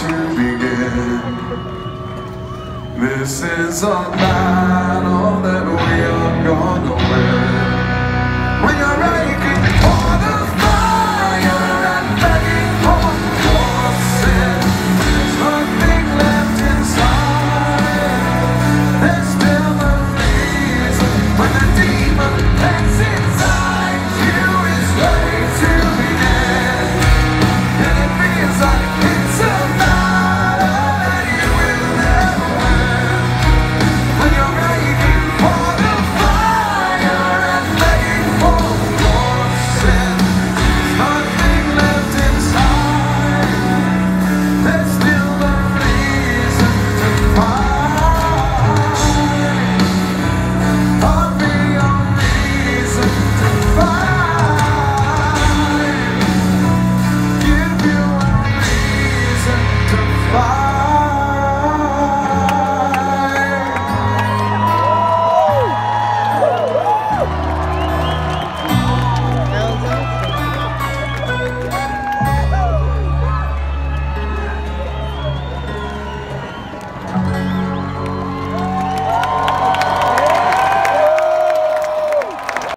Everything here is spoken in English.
to begin. This is a battle that